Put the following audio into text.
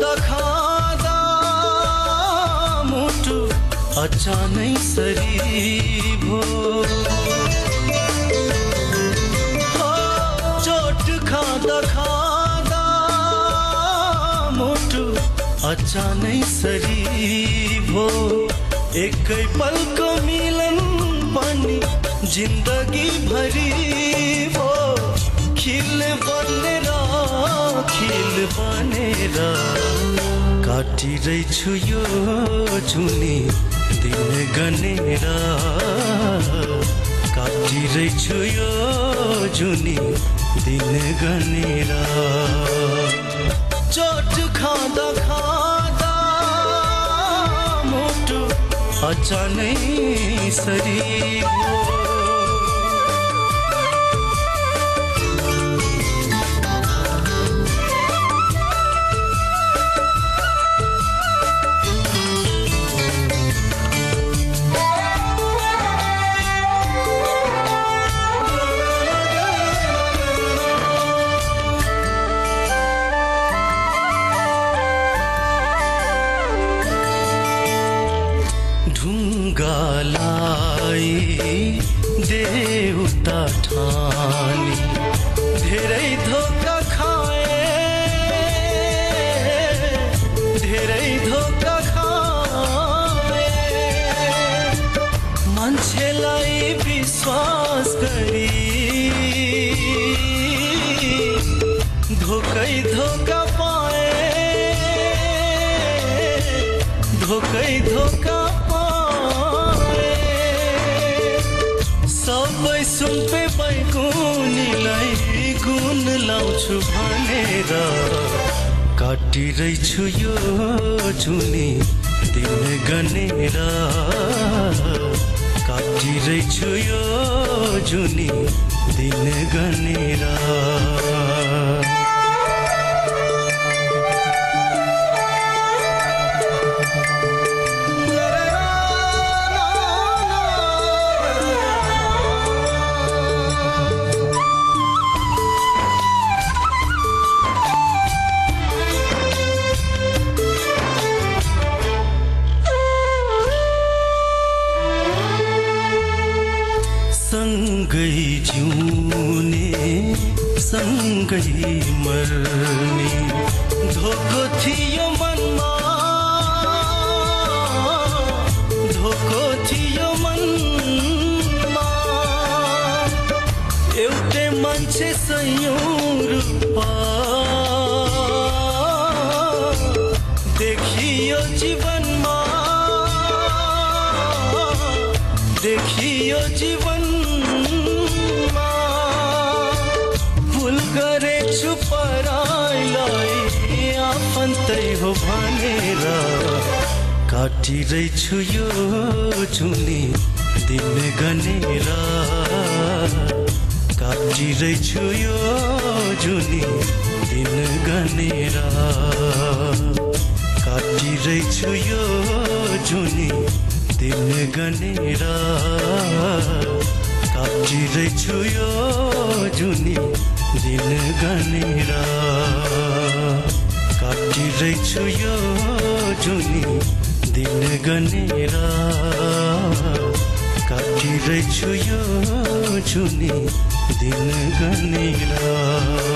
खाँदा मुटु अचानै सरी भो चोट खाँदा खाँदा, मुटु अचानै सरी भो एकै पलको मिलन पनि जिन्दगी भरि बनेर काटिरहेछु यो जुनी दिन गनेर। काटिरहेछु यो जुनी दिन गनेर। चोट खाँदा खाँदा मुटु अचानै सरी मान्छेलाई विश्वास गरी धोकै धोका पाए धोकै धोका पाए। सबै सुम्पे बैगुनीलाई गुण लाउँछु भनेर काटिरहेछु यो जुनी दिन गनेर। काटिरहेछु यो जुनी दिन गनेर। सँगै जिउने सँगै मर्ने। धोको थियो मनमा धोको थियो मनमा। एउटै मान्छे सयौँ रूपा देखियो जीवनमा देखियो जीवनमा। गरेछु पराइलाई आफन्तै हो भनेर। काटिरहेछु यो जुनी दिन गनेर। काटिरहेछु यो जुनी दिन गनेर। काटिरहेछु यो जुनी दिन गनेर। काटिरहेछु यो जुनी दिन गनेर काटिरहेछु यो जुनी। दिन गनेर काटिरहेछु यो जुनी। दिन गनेर।